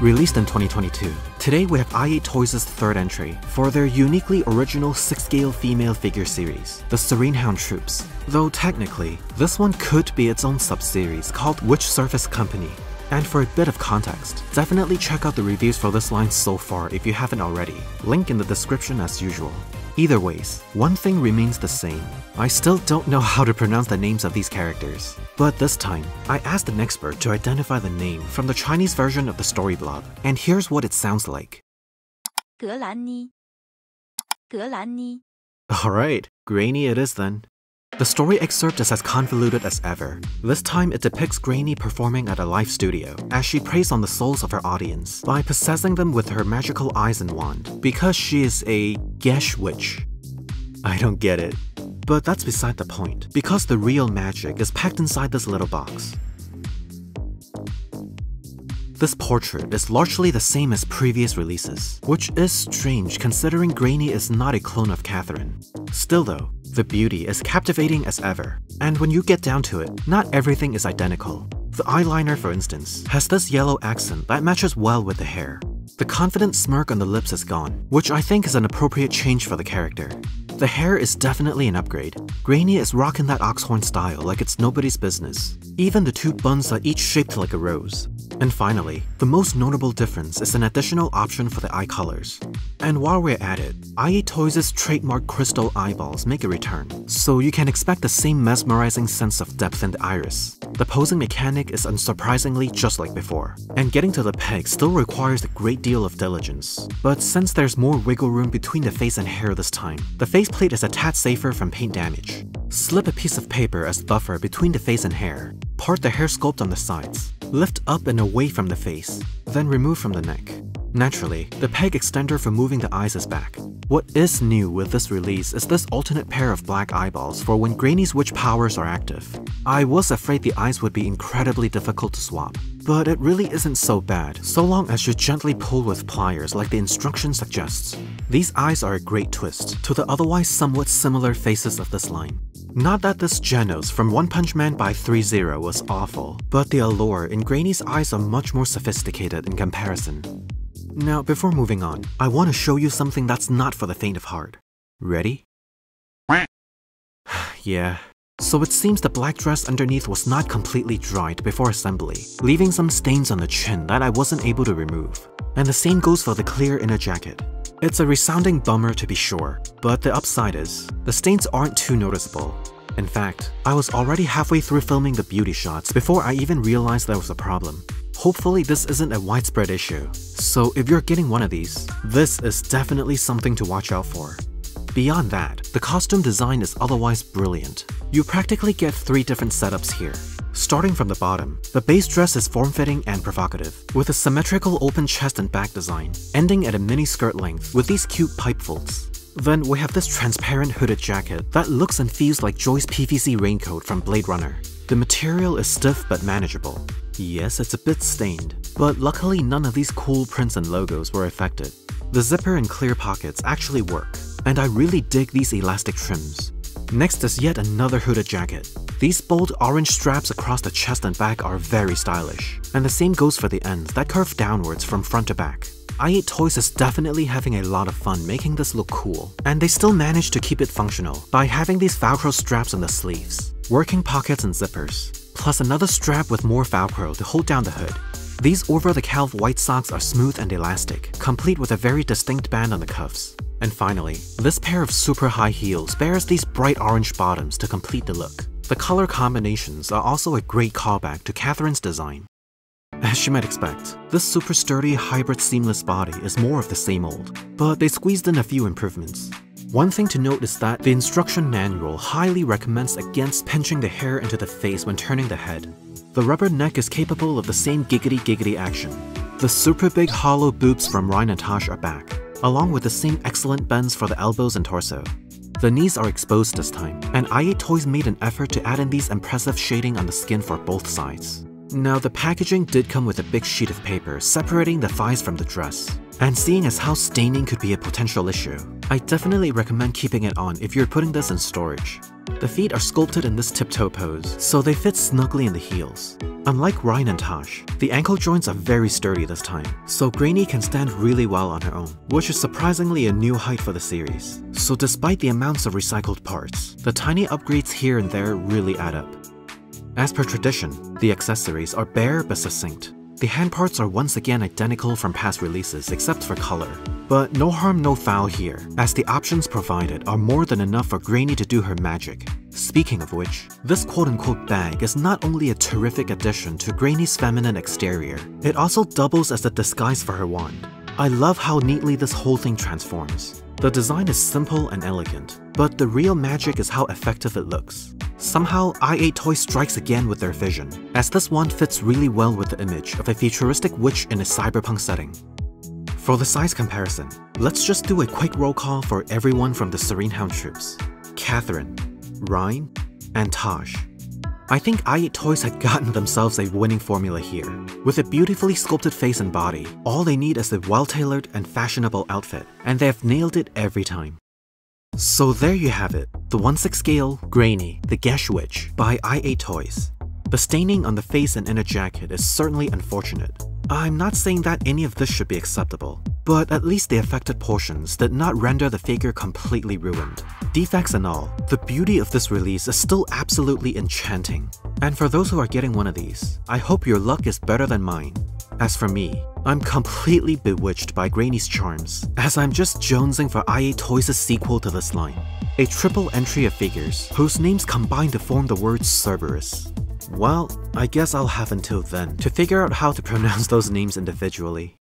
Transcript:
released in 2022. Today we have i8 Toys' third entry for their uniquely original 6-scale female figure series, the Serene Hound Troops. Though technically, this one could be its own sub-series called Witch Service Company. And for a bit of context, definitely check out the reviews for this line so far if you haven't already. Link in the description as usual. Either ways, one thing remains the same. I still don't know how to pronounce the names of these characters. But this time, I asked an expert to identify the name from the Chinese version of the story blob, and here's what it sounds like. Alright, Grainne it is then. The story excerpt is as convoluted as ever. This time it depicts Grainne performing at a live studio as she preys on the souls of her audience by possessing them with her magical eyes and wand because she is a Geis witch. I don't get it. But that's beside the point because the real magic is packed inside this little box. This portrait is largely the same as previous releases, which is strange considering Grainne is not a clone of Katherine. Still though, the beauty is captivating as ever, and when you get down to it, not everything is identical. The eyeliner, for instance, has this yellow accent that matches well with the hair. The confident smirk on the lips is gone, which I think is an appropriate change for the character. The hair is definitely an upgrade. Grainne is rocking that oxhorn style like it's nobody's business. Even the two buns are each shaped like a rose. And finally, the most notable difference is an additional option for the eye colors. And while we're at it, i8 Toys' trademark crystal eyeballs make a return, so you can expect the same mesmerizing sense of depth in the iris. The posing mechanic is unsurprisingly just like before, and getting to the peg still requires a great deal of diligence. But since there's more wiggle room between the face and hair this time, the faceplate is a tad safer from paint damage. Slip a piece of paper as buffer between the face and hair, part the hair sculpt on the sides, lift up and away from the face, then remove from the neck. Naturally, the peg extender for moving the eyes is back. What is new with this release is this alternate pair of black eyeballs for when Grainne's witch powers are active. I was afraid the eyes would be incredibly difficult to swap, but it really isn't so bad, so long as you gently pull with pliers like the instruction suggests. These eyes are a great twist to the otherwise somewhat similar faces of this line. Not that this Genos from One Punch Man by threezero was awful, but the allure in Grainne's eyes are much more sophisticated in comparison. Now, before moving on, I want to show you something that's not for the faint of heart. Ready? yeah. So it seems the black dress underneath was not completely dried before assembly, leaving some stains on the chin that I wasn't able to remove. And the same goes for the clear inner jacket. It's a resounding bummer to be sure, but the upside is, the stains aren't too noticeable. In fact, I was already halfway through filming the beauty shots before I even realized there was a problem. Hopefully this isn't a widespread issue, so if you're getting one of these, this is definitely something to watch out for. Beyond that, the costume design is otherwise brilliant. You practically get three different setups here. Starting from the bottom, the base dress is form-fitting and provocative, with a symmetrical open chest and back design, ending at a mini skirt length with these cute pipe folds. Then we have this transparent hooded jacket that looks and feels like Joi's PVC raincoat from Blade Runner. The material is stiff but manageable. Yes, it's a bit stained, but luckily none of these cool prints and logos were affected. The zipper and clear pockets actually work, and I really dig these elastic trims. Next is yet another hooded jacket. These bold orange straps across the chest and back are very stylish, and the same goes for the ends that curve downwards from front to back. i8 Toys is definitely having a lot of fun making this look cool, and they still manage to keep it functional by having these Velcro straps on the sleeves, working pockets and zippers, plus another strap with more Velcro to hold down the hood. These over-the-calf white socks are smooth and elastic, complete with a very distinct band on the cuffs. And finally, this pair of super high heels bears these bright orange bottoms to complete the look. The color combinations are also a great callback to Katherine's design. As you might expect, this super sturdy hybrid seamless body is more of the same old, but they squeezed in a few improvements. One thing to note is that the instruction manual highly recommends against pinching the hair into the face when turning the head. The rubber neck is capable of the same giggity giggity action. The super big hollow boobs from Rine and Tache are back, along with the same excellent bends for the elbows and torso. The knees are exposed this time, and i8 Toys made an effort to add in these impressive shading on the skin for both sides. Now, the packaging did come with a big sheet of paper separating the thighs from the dress. And seeing as how staining could be a potential issue, I definitely recommend keeping it on if you're putting this in storage. The feet are sculpted in this tiptoe pose, so they fit snugly in the heels. Unlike Rine and Tache, the ankle joints are very sturdy this time, so Grainne can stand really well on her own, which is surprisingly a new height for the series. So despite the amounts of recycled parts, the tiny upgrades here and there really add up. As per tradition, the accessories are bare but succinct. The hand parts are once again identical from past releases except for color. But no harm no foul here, as the options provided are more than enough for Grainne to do her magic. Speaking of which, this quote-unquote bag is not only a terrific addition to Grainne's feminine exterior, it also doubles as a disguise for her wand. I love how neatly this whole thing transforms. The design is simple and elegant, but the real magic is how effective it looks. Somehow, i8 Toys strikes again with their vision, as this one fits really well with the image of a futuristic witch in a cyberpunk setting. For the size comparison, let's just do a quick roll call for everyone from the Serene Hound troops. Katherine, Rine, and Tache. I think i8 Toys had gotten themselves a winning formula here. With a beautifully sculpted face and body, all they need is a well-tailored and fashionable outfit, and they have nailed it every time. So there you have it, the 1-6 scale Grainne, the Geis Witch by i8 Toys. The staining on the face and inner jacket is certainly unfortunate. I'm not saying that any of this should be acceptable, but at least the affected portions did not render the figure completely ruined. Defects and all, the beauty of this release is still absolutely enchanting. And for those who are getting one of these, I hope your luck is better than mine. As for me, I'm completely bewitched by Grainne's charms, as I'm just jonesing for i8 Toys' sequel to this line. A triple entry of figures, whose names combine to form the word Cerberus. Well, I guess I'll have until then to figure out how to pronounce those names individually.